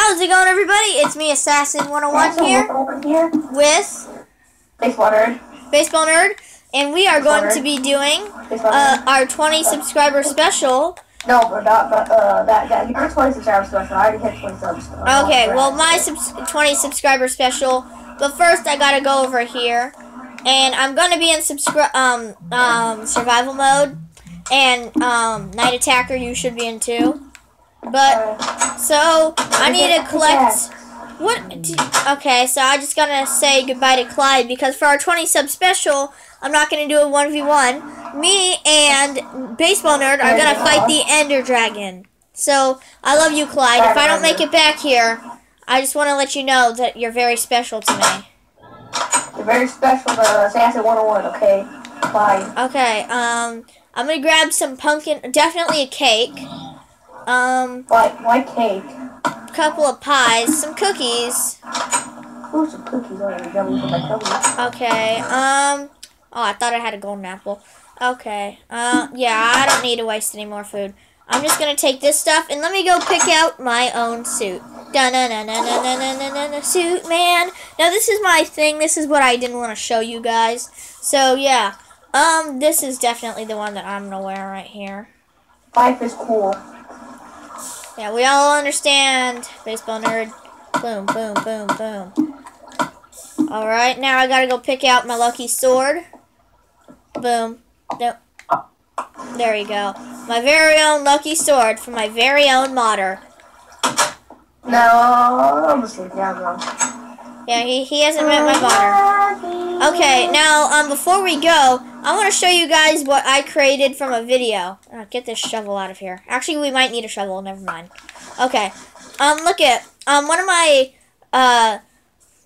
How's it going, everybody? It's me, Assassin101 here here. with Baseball nerd. Baseball Nerd, and we are going to be doing uh, our 20 subscriber special. No, but not, but uh, that that you're 20 subscribers special. I already hit 20 subs. Uh, Okay, well, my subs 20 subscriber special. But first, I gotta go over here, and I'm gonna be in subscri- um um survival mode, and um night attacker you should be in too. But Uh, so I need to collect. What? Okay, so I just gotta say goodbye to Clyde because for our 20 sub special, I'm not gonna do a 1v1. Me and Baseball Nerd are gonna fight the Ender Dragon. So I love you, Clyde. If I don't make it back here, I just want to let you know that you're very special to me. You're very special to Assassin 101. Okay, fine. Okay, um, I'm gonna grab some pumpkin, definitely a cake, um, Why why cake? a couple of pies, some cookies. Ooh, some cookies on the W for my tummy. Okay, um, oh, I thought I had a golden apple. Okay, uh, yeah, I don't need to waste any more food. I'm just gonna take this stuff and let me go pick out my own suit. Da na na na na na na na na na suit man. Now this is my thing. This is what I didn't want to show you guys. So yeah, um, this is definitely the one that I'm gonna wear right here. Life is cool. Yeah, we all understand. Baseball nerd. Boom, boom, boom, boom. Alright, now I gotta go pick out my lucky sword. Boom. Nope. There you go. My very own lucky sword from my very own modder. No, I'm now. Yeah, he, he hasn't met my modder. Okay, now um before we go, I want to show you guys what I created from a video. Uh, get this shovel out of here. Actually, we might need a shovel. Never mind. Okay. Um, look at um one of my uh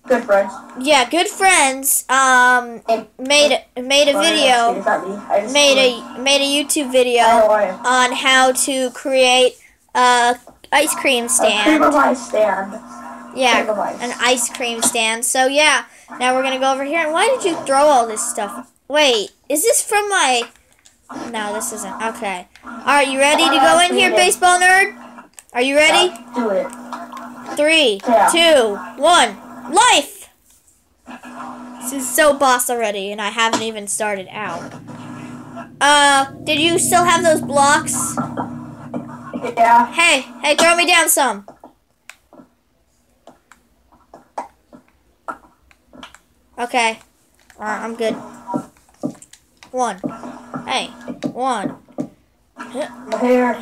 Good friends. yeah good friends um And made made a video It's not me. I just made a made a YouTube video am. on how to create a ice cream stand. of ice stand. Yeah, an ice cream stand. So yeah, now we're gonna go over here. And why did you throw all this stuff? Wait, is this from my? No, this isn't. Okay. Right, you ready to go in here, baseball nerd? Are you ready? Do it. Three, two, one. Life. This is so boss already, and I haven't even started out. Uh, did you still have those blocks? Yeah. Hey, hey, throw me down some. Okay. Alright, I'm good. One. Hey. One. My.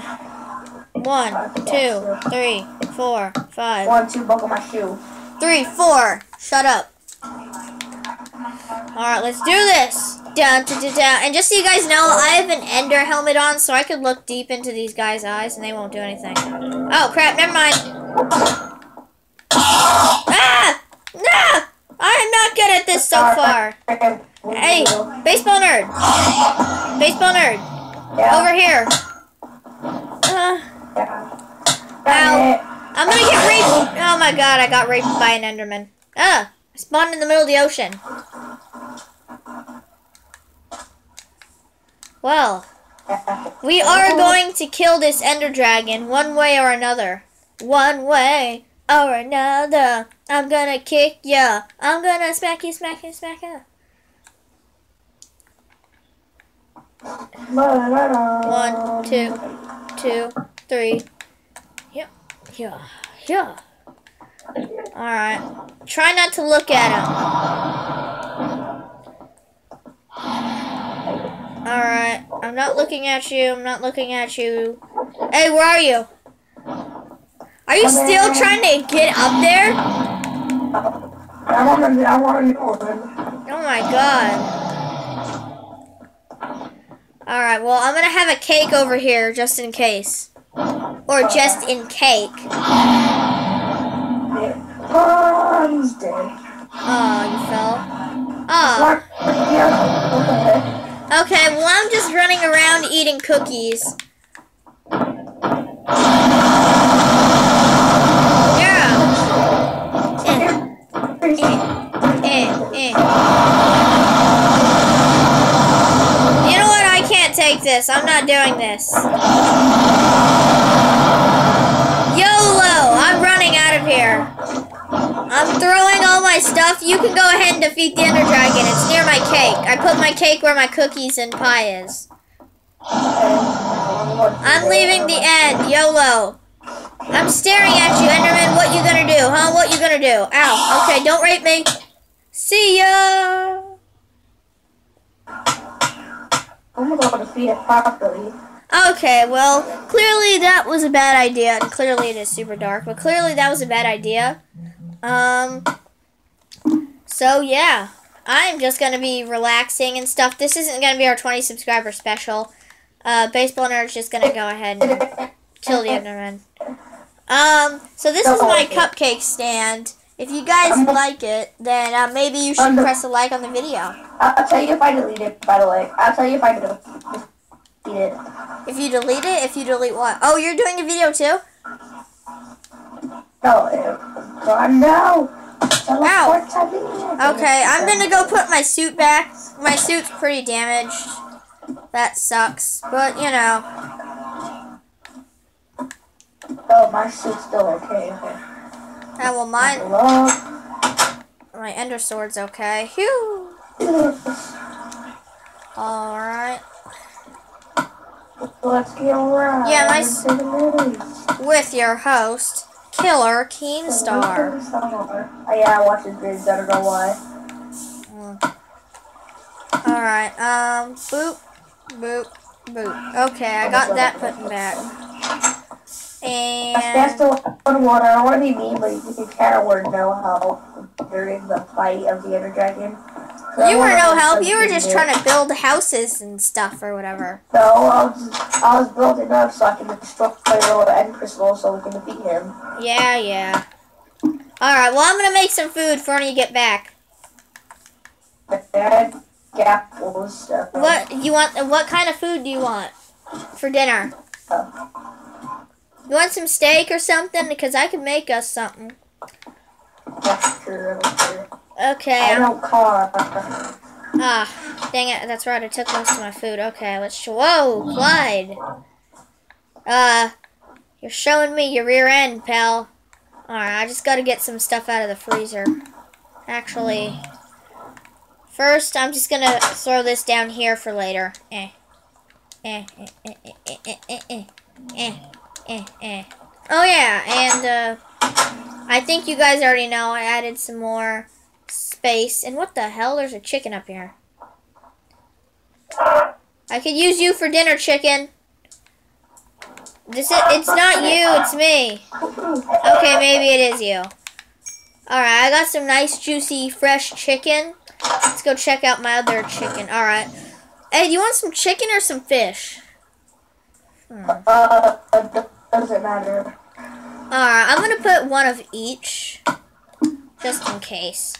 One, two, three, four, five. One, two, buckle my shoe. Three, four. Shut up. Alright, let's do this. Down, down, down, down. And just so you guys know, I have an ender helmet on, so I could look deep into these guys' eyes and they won't do anything. Oh, crap, never mind. Ah! No! I'm not good at this so far. Hey, baseball nerd. Baseball nerd. Over here. Uh. Ow. I'm gonna get raped. Oh my god, I got raped by an Enderman. Ah, I spawned in the middle of the ocean. Well, we are going to kill this Ender Dragon one way or another. One way or another. I'm gonna kick ya. I'm gonna smack you, smack you, smack you. One, two, two, three. Yeah, yeah, yeah. Alright. Try not to look at him. Alright. I'm not looking at you. I'm not looking at you. Hey, where are you? Are you still trying to get up there? I want to. I want to know. Oh my god. Alright, well, I'm gonna have a cake over here just in case. Or just in cake. Oh. Oh, you fell. Oh. Okay, well, I'm just running around eating cookies. This. I'm not doing this. YOLO! I'm running out of here. I'm throwing all my stuff. You can go ahead and defeat the Ender Dragon. It's near my cake. I put my cake where my cookies and pie is. I'm leaving the end. YOLO. I'm staring at you, Enderman. What you gonna do, huh? What you gonna do? Ow. Okay, don't rape me. See ya. I'm gonna go defeat it properly. Okay, well, clearly that was a bad idea, and clearly it is super dark, but clearly that was a bad idea. Um, so yeah, I'm just gonna be relaxing and stuff. This isn't gonna be our 20 subscriber special. Uh, Baseball Nerd's just gonna go ahead and kill the Enderman. Um, so this is my cupcake stand. If you guys like it, then uh, maybe you should press a like on the video. I'll tell you if I delete it, by the way. I'll tell you if I delete it. If you delete it, if you delete what? Oh, you're doing a video too? No, it, God, no. Ow. Okay, I'm gonna go put my suit back. My suit's pretty damaged. That sucks, but you know. Oh, my suit's still okay. okay. Ah, well, mine. My ender sword's okay. Phew. Alright. Let's get around. Yeah, my. With your host, Killer Keemstar. Oh, yeah, I watched his videos. I don't know why. Alright, um, boop, boop, boop. Okay, I got that put back. And... That's still water. I want to be mean, but you can kind of word no how during the fight of the Ender Dragon. You were no help. You were just trying to build houses and stuff or whatever. No, I was, I was building up so I can destroy the ender Crystal so we can defeat him. Yeah, yeah. Alright, well, I'm going to make some food for when you get back. What you want? What kind of food do you want for dinner? uh, You want some steak or something? Because I can make us something. that's true. Okay. I don't car. Ah, dang it. That's right. I took most of my food. Okay, let's. Whoa, Clyde. Uh, you're showing me your rear end, pal. Alright, I just gotta get some stuff out of the freezer. Actually, first, I'm just gonna throw this down here for later. Eh. Eh, eh, eh, eh, eh, eh, eh, eh, eh, eh, eh. Oh, yeah, and, uh, I think you guys already know I added some more space. And what the hell? There's a chicken up here. I could use you for dinner, chicken. This is, it's not you, it's me. Okay, maybe it is you. Alright, I got some nice, juicy, fresh chicken. Let's go check out my other chicken. Alright. Hey, do you want some chicken or some fish? Uh, doesn't matter. Alright, I'm gonna put one of each. Just in case.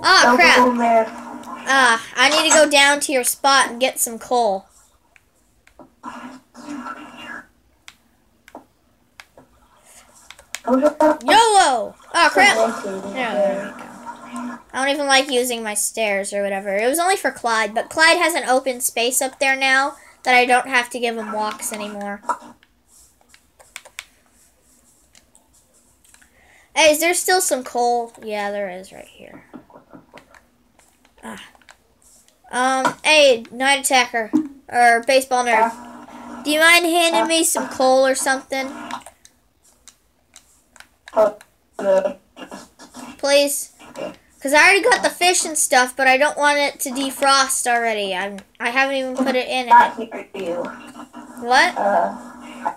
Ah, Don't crap. Ah, I need to go down to your spot and get some coal. YOLO! Oh, crap. Located there. there we go. I don't even like using my stairs or whatever. It was only for Clyde, but Clyde has an open space up there now that I don't have to give him walks anymore. Hey, is there still some coal? Yeah, there is right here. Ah. Um, hey, Night Attacker, or Baseball Nerd, do you mind handing me some coal or something, please? Cause I already got the fish and stuff, but I don't want it to defrost already. I'm I haven't even put it in. cannot hear you. what? Uh,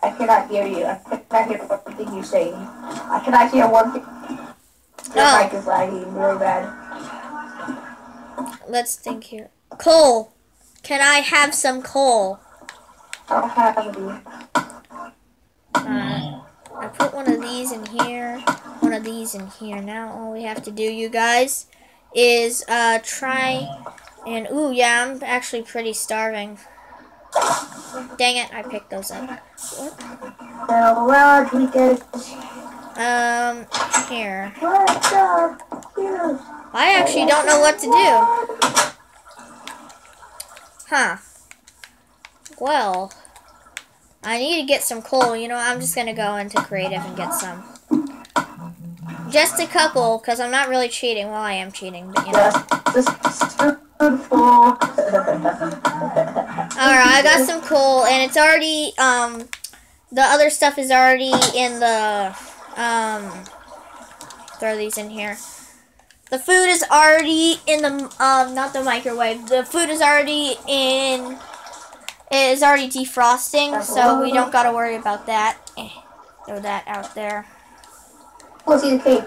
I cannot hear you. I cannot hear one thing you're saying. I cannot hear one thing. Your Oh. mic is lagging really bad. Let's think here. Coal. Can I have some coal? I don't have any. Uh, I put one of these in here, one of these in here. Now all we have to do, you guys, is uh try and ooh yeah, I'm actually pretty starving. Dang it, I picked those up. Well, well, because Um, here. I actually don't know what to do. Huh. Well, I need to get some coal. You know, I'm just gonna go into creative and get some. Just a couple, because I'm not really cheating. Well, I am cheating, but you know. Just, just spoonful. Alright, I got some coal, and it's already, um, the other stuff is already in the, um, throw these in here. The food is already in the, um, not the microwave. The food is already in, it is already defrosting, so we don't gotta worry about that. Eh, throw that out there. Let's eat a cake.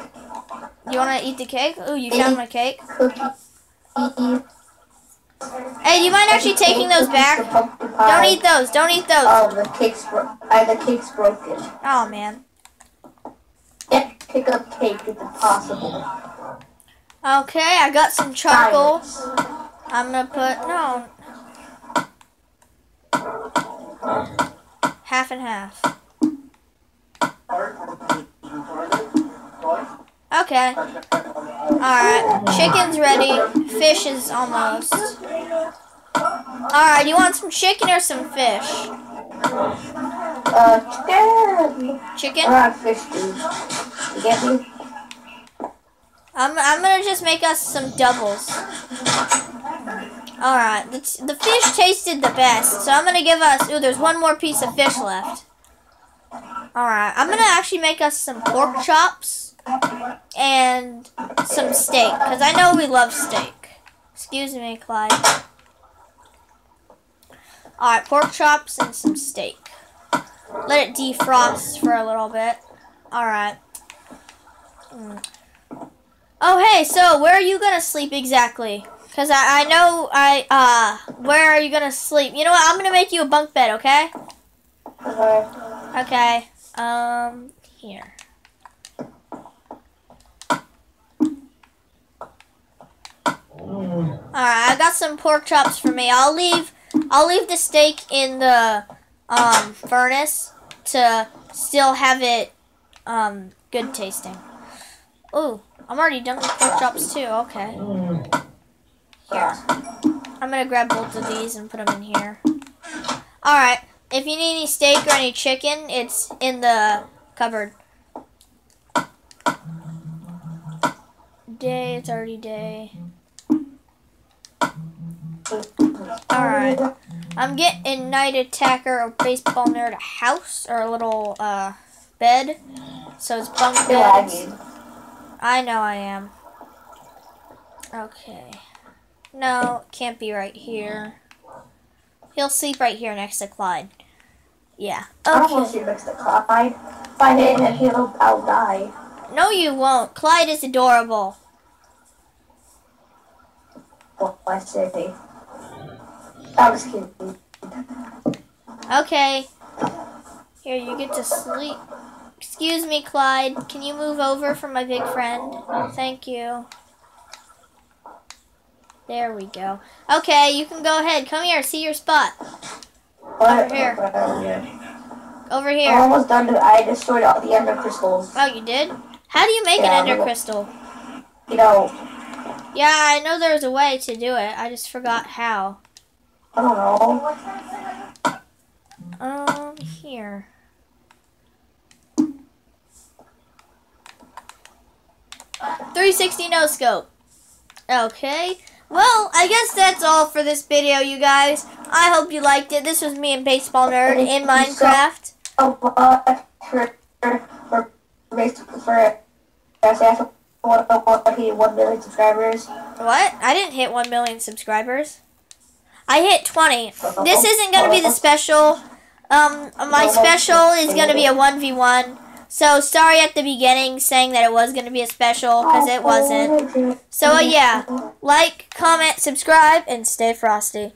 You wanna eat the cake? Ooh, you found my cake. Hey, do you mind actually taking those back? Don't eat those. Don't eat those. Oh, the cake's bro- uh, the cake's broken. Oh, man. Pick up cake if it's possible. Okay, I got some charcoal. I'm gonna put no half and half. Okay. Alright. Chicken's ready. Fish is almost. Alright, you want some chicken or some fish? Uh, chicken. Chicken? On fish, I'm, I'm gonna just make us some doubles. Alright, the, the fish tasted the best, so I'm gonna give us. Ooh, there's one more piece of fish left. Alright, I'm gonna actually make us some pork chops and some steak, because I know we love steak. Excuse me, Clyde. Alright, pork chops and some steak. Let it defrost for a little bit. Alright. Mm. Oh, hey, so where are you gonna sleep exactly? Cause I, I know I uh where are you gonna sleep? You know what? I'm gonna make you a bunk bed, okay? Okay. Okay. Um, here. All right, I got some pork chops for me. I'll leave. I'll leave the steak in the um furnace to still have it um good tasting. Ooh, I'm already done with pork chops too. Okay. Here. I'm gonna grab both of these and put them in here. Alright, if you need any steak or any chicken, it's in the cupboard. Day, it's already day. Alright. I'm getting Night Attacker or Baseball Nerd a house or a little uh bed. So it's bunk beds. I know I am. Okay. No, can't be right here. He'll sleep right here next to Clyde. Yeah. I Okay. to see next to Clyde. If I hit him, he'll, I'll die. No, you won't. Clyde is adorable. What I say. I was kidding. Okay. Here, you get to sleep. Excuse me, Clyde. Can you move over for my big friend? Thank you. There we go. Okay, you can go ahead. Come here. See your spot. What? Over here. Over here. I'm almost done. To, I destroyed all the ender crystals. Oh, you did? How do you make Yeah, an ender crystal? You know, Yeah, I know there's a way to do it. I just forgot how. I don't know. Um, here. Three sixty no scope. Okay. Well, I guess that's all for this video, you guys. I hope you liked it. This was me and Baseball Nerd in Minecraft. Oh, uh, for for for for for what he one million subscribers. What? I didn't hit 1 million subscribers. I hit 20. This isn't going to be the special. Um, my special is going to be a 1v1. So, sorry at the beginning saying that it was going to be a special, because it wasn't. So, uh, yeah. Like, comment, subscribe, and stay frosty.